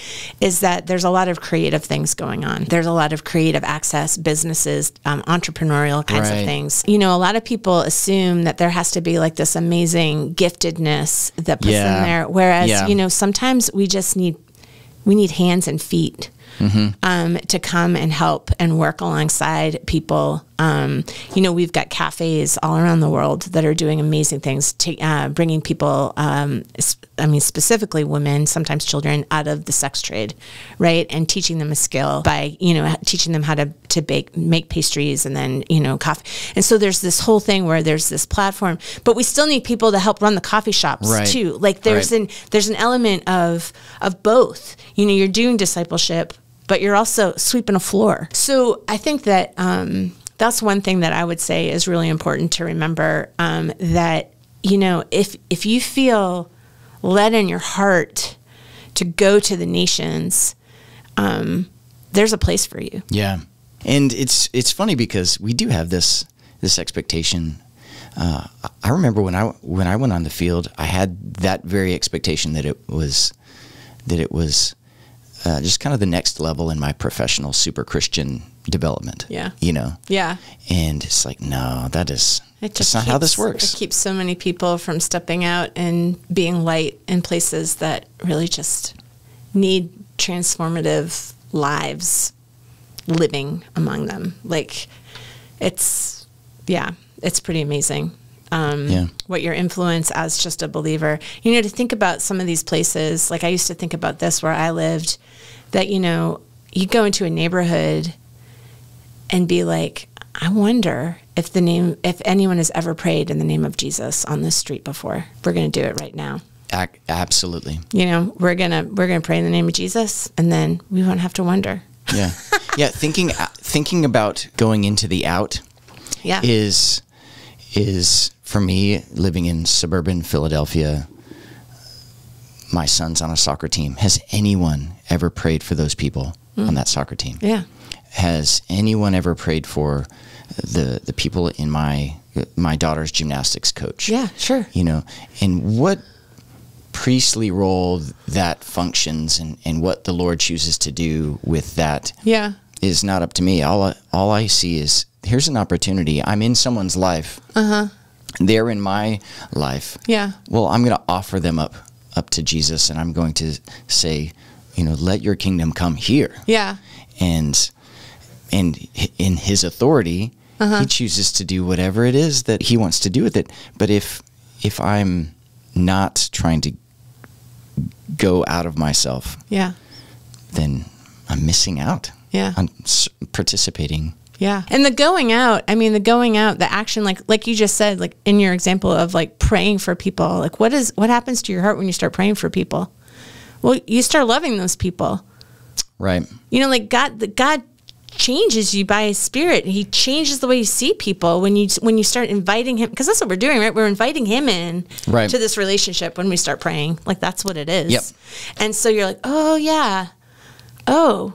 is that there's a lot of creative things going on. There's a lot of creative access, businesses, um, entrepreneurial kinds Right. of things. You know, a lot of people assume that there has to be like this amazing giftedness that puts Yeah. them there, whereas Yeah. you know sometimes we just need we need hands and feet Mm-hmm. um, to come and help and work alongside people. Um, you know, we've got cafes all around the world that are doing amazing things, to, uh, bringing people, um, I mean, specifically women, sometimes children, out of the sex trade, right? And teaching them a skill by, you know, teaching them how to, to bake, make pastries and then, you know, coffee. And so there's this whole thing where there's this platform, but we still need people to help run the coffee shops Right. too. Like there's Right. an there's an element of of both. You know, you're doing discipleship, but you're also sweeping a floor. So I think that um, that's one thing that I would say is really important to remember. Um, that you know, if if you feel led in your heart to go to the nations, um, there's a place for you. Yeah, and it's it's funny because we do have this this expectation. Uh, I remember when I when I went on the field, I had that very expectation that it was that it was uh, just kind of the next level in my professional super Christian development. Yeah. you know, Yeah. and it's like no, that is It that's not how this works. It keeps so many people from stepping out and being light in places that really just need transformative lives living among them. Like it's, yeah, it's pretty amazing. Um, Yeah. What your influence as just a believer, you know, to think about some of these places. Like I used to think about this where I lived, that you know, you go into a neighborhood and be like, I wonder if the name, if anyone has ever prayed in the name of Jesus on this street before. We're going to do it right now. Absolutely, You know, we're gonna we're gonna pray in the name of Jesus, and then we won't have to wonder. yeah, yeah. Thinking uh, thinking about going into the out Yeah, is is for me living in suburban Philadelphia. My son's on a soccer team. Has anyone ever prayed for those people mm. on that soccer team? yeah, Has anyone ever prayed for the the people in my my daughter's gymnastics coach? yeah, sure. You know, and what priestly role that functions and, and what the Lord chooses to do with that Yeah, is not up to me. All I, all I see is here's an opportunity. I'm in someone's life. Uh-huh. They're in my life. yeah, Well, I'm going to offer them up up to Jesus and I'm going to say, you know, let your kingdom come here. yeah, And and in his authority, he uh-huh. chooses to do whatever it is that he wants to do with it. But if if I'm not trying to go out of myself, yeah, then I'm missing out yeah. on s- participating. Yeah. And the going out, I mean the going out, the action like like you just said like in your example of like praying for people, like what is what happens to your heart when you start praying for people? well, you start loving those people. Right. You know, like God, the God changes you by his spirit. He changes the way you see people when you when you start inviting him because that's what we're doing, right? We're inviting him in Right. to this relationship when we start praying. Like that's what it is. Yep. And so you're like, "Oh yeah. Oh,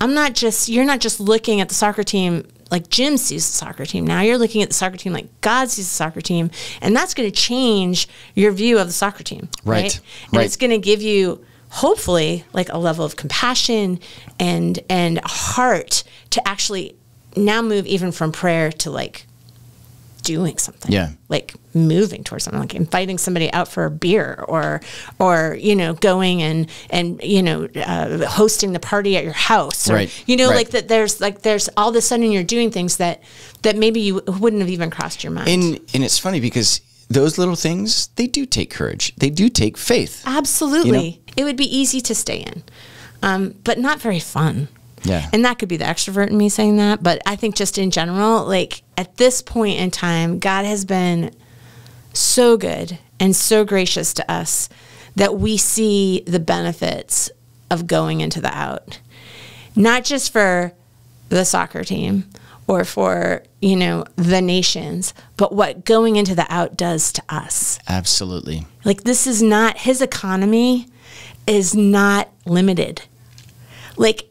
I'm not just you're not just looking at the soccer team like Jim sees the soccer team. Now you're looking at the soccer team like God sees the soccer team, and that's going to change your view of the soccer team, Right. right? And Right. it's going to give you hopefully like a level of compassion and and heart to actually now move even from prayer to like doing something Yeah. like moving towards something like inviting somebody out for a beer or or you know going and and you know uh, hosting the party at your house or, Right. you know Right. like that there's like there's all of a sudden you're doing things that that maybe you wouldn't have even crossed your mind And and it's funny because those little things they do take courage. They do take faith. Absolutely. It would be easy to stay in, um, but not very fun. Yeah. And that could be the extrovert in me saying that. But I think just in general, like at this point in time, God has been so good and so gracious to us that we see the benefits of going into the out. Not just for the soccer team or for, you know, the nations, but what going into the out does to us. Absolutely. Like this is not his economy is not limited. Like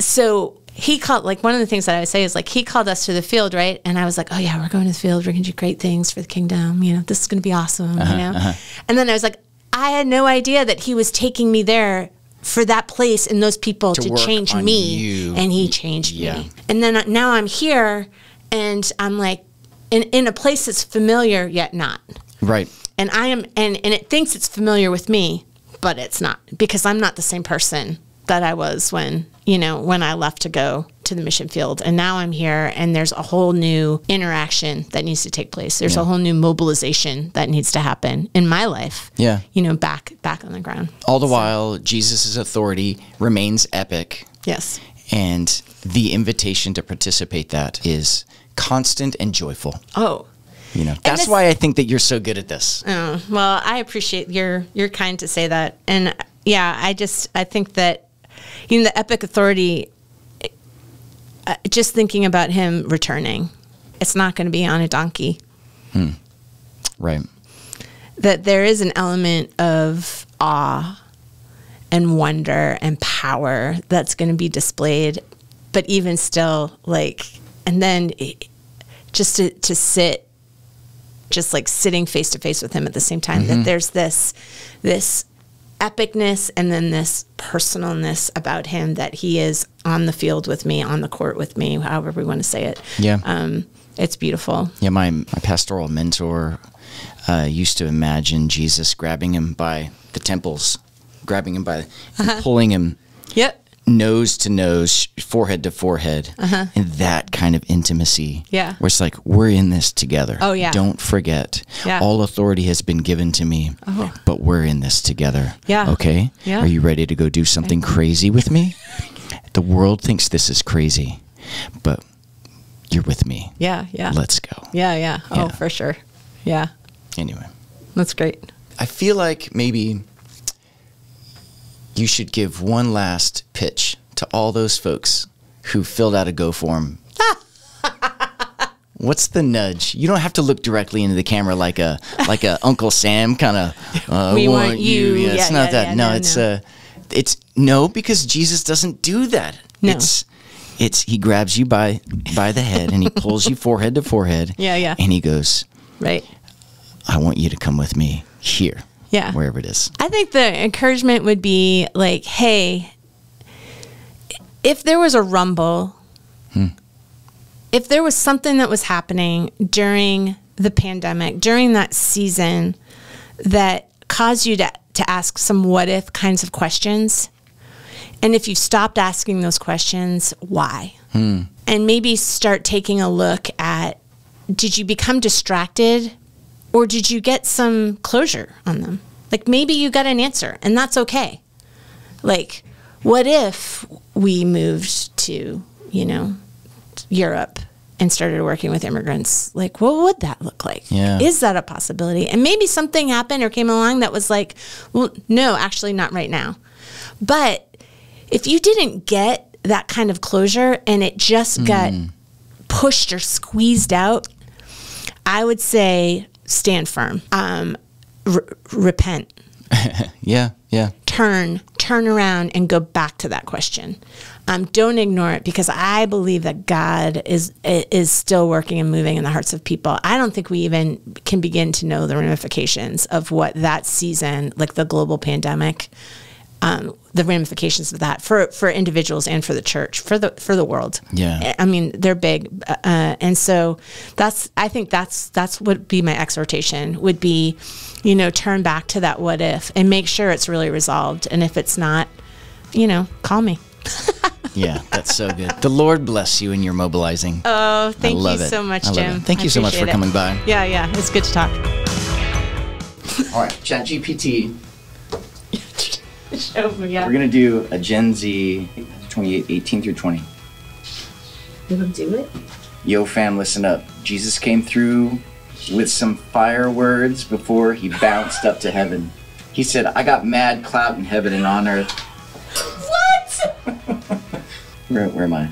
so he called like one of the things that I would say is like he called us to the field, right? And I was like, Oh yeah, we're going to the field, we're gonna do great things for the kingdom, you know, this is gonna be awesome, you know? And then I was like, I had no idea that he was taking me there for that place and those people to, work change me. you. And he changed Yeah. me. And then uh, now I'm here and I'm like in, in a place that's familiar yet not Right. and I am and and it thinks it's familiar with me, but it's not because I'm not the same person that I was when, you know, when I left to go to the mission field. And now I'm here and there's a whole new interaction that needs to take place. There's a whole new mobilization that needs to happen in my life. Yeah. You know, back back on the ground. All the while, Jesus' authority remains epic, Yes. and the invitation to participate that is constant and joyful. Oh. You know, that's it's- why I think that you're so good at this. Oh, well, I appreciate you're you're kind to say that, and yeah, I just I think that you know the epic authority. Uh, just thinking about him returning, it's not going to be on a donkey. Right. That there is an element of awe and wonder and power that's going to be displayed, but even still, like, and then it, just to to sit just like sitting face to face with him at the same time that there's this this epicness and then this personalness about him that he is on the field with me on the court with me however we want to say it Yeah. um it's beautiful Yeah, my, my pastoral mentor uh, used to imagine Jesus grabbing him by the temples, grabbing him by, Uh-huh. and pulling him yep nose to nose, forehead to forehead, and that kind of intimacy. Uh-huh. Yeah. Where it's like, we're in this together. Oh, yeah. Don't forget. Yeah. All authority has been given to me, oh. but we're in this together. Yeah. Okay? Yeah. Are you ready to go do something crazy with me? The world thinks this is crazy, but you're with me. yeah yeah Let's go. yeah yeah oh for sure yeah Anyway. that's great I feel like maybe you should give one last pitch to all those folks who filled out a go form. What's the nudge? You don't have to look directly into the camera like a like a Uncle Sam kind of. Uh, We want you. Yeah, it's Yeah, not yeah, that. no, no, it's no. uh, it's no because Jesus doesn't do that. No. It's it's he grabs you by by the head and he pulls you forehead to forehead. Yeah, yeah. And he goes, right "I want you to come with me here." Yeah. Wherever it is. I think the encouragement would be like, hey, if there was a rumble, hmm. if there was something that was happening during the pandemic, during that season that caused you to, to ask some what if kinds of questions, and if you stopped asking those questions, why? Hmm. And maybe start taking a look at did you become distracted or did you get some closure on them? Like maybe you got an answer and that's okay. Like, what if we moved to, you know, Europe and started working with immigrants? Like, what would that look like? Yeah. Is that a possibility? And maybe something happened or came along that was like, well, no, actually, not right now. But if you didn't get that kind of closure and it just got hmm. pushed or squeezed out, I would say stand firm. Um, r- repent. Yeah, yeah. Turn, turn around, and go back to that question. Um, don't ignore it because I believe that God is is still working and moving in the hearts of people. I don't think we even can begin to know the ramifications of what that season, like the global pandemic, um, the ramifications of that for for individuals and for the church, for the for the world. Yeah. I mean they're big, uh, and so that's I think that's that's would be my exhortation would be, you know, turn back to that what if and make sure it's really resolved, and if it's not, you know, call me. Yeah, that's so good. The Lord bless you in your mobilizing. Oh, thank you love it. so much, Jim. it. Thank I you so much for it. coming by. Yeah, yeah, it's good to talk. All right, ChatGPT. Oh, yeah. We're going to do a Gen Z 28, 18 through 20. It'll do it. Yo, fam, listen up. Jesus came through with some fire words before he bounced up to heaven. He said, I got mad clout in heaven and on earth. What? Where, where am I?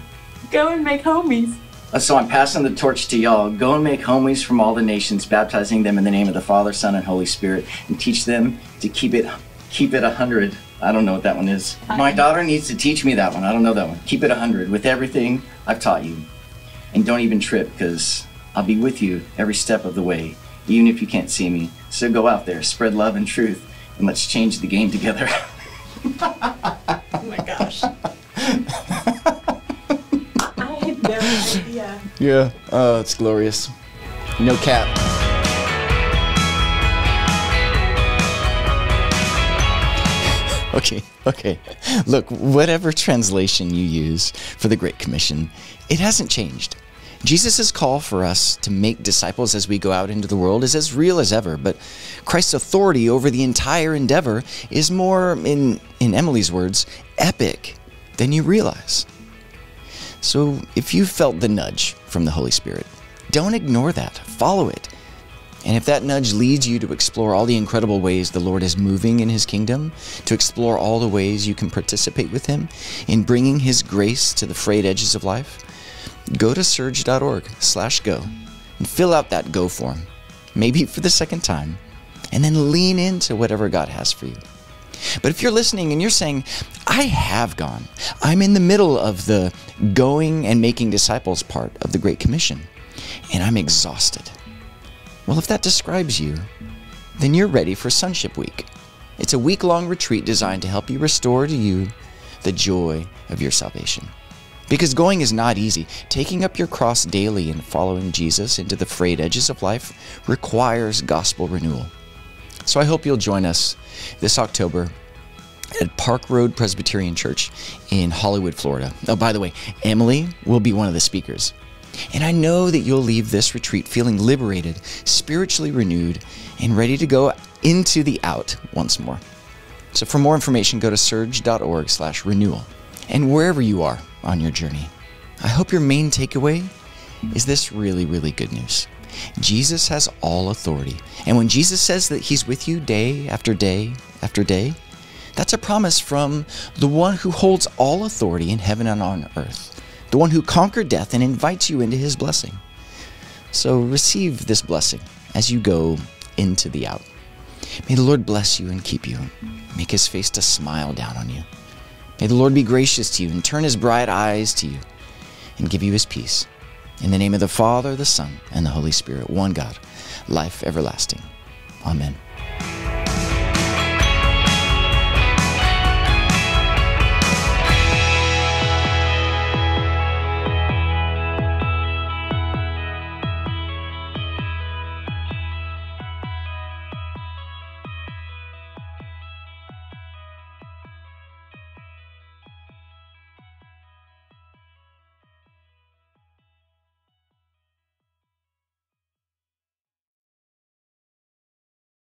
Go and make homies. Uh, So I'm passing the torch to y'all. Go and make homies from all the nations, baptizing them in the name of the Father, Son, and Holy Spirit, and teach them to keep it keep it a hundred. I don't know what that one is. My daughter needs to teach me that one. I don't know that one. Keep it a hundred with everything I've taught you, and don't even trip, because I'll be with you every step of the way, even if you can't see me. So go out there, spread love and truth, and let's change the game together. Oh my gosh. I had no idea. yeah. Oh, it's glorious. No cap. Okay, okay. Look, whatever translation you use for the Great Commission, it hasn't changed. Jesus' call for us to make disciples as we go out into the world is as real as ever, but Christ's authority over the entire endeavor is more, in, in Emily's words, epic than you realize. So if you felt the nudge from the Holy Spirit, don't ignore that. Follow it. And if that nudge leads you to explore all the incredible ways the Lord is moving in His kingdom, to explore all the ways you can participate with Him in bringing His grace to the frayed edges of life, go to serge.org slash go and fill out that go form, maybe for the second time, and then lean into whatever God has for you. But if you're listening and you're saying, I have gone, I'm in the middle of the going and making disciples part of the Great Commission, and I'm exhausted. Well, if that describes you, then you're ready for Sonship Week. It's a week long retreat designed to help you restore to you the joy of your salvation. Because going is not easy. Taking up your cross daily and following Jesus into the frayed edges of life requires gospel renewal. So I hope you'll join us this October at Park Road Presbyterian Church in Hollywood, Florida. Oh, by the way, Emily will be one of the speakers. And I know that you'll leave this retreat feeling liberated, spiritually renewed, and ready to go into the out once more. So for more information, go to serge.org slash renewal. And wherever you are on your journey, I hope your main takeaway is this really, really good news. Jesus has all authority. And when Jesus says that he's with you day after day after day, that's a promise from the one who holds all authority in heaven and on earth, the one who conquered death and invites you into his blessing. So receive this blessing as you go into the out. May the Lord bless you and keep you, make his face to smile down on you. May the Lord be gracious to you and turn his bright eyes to you and give you his peace. In the name of the Father, the Son, and the Holy Spirit, one God, life everlasting. Amen.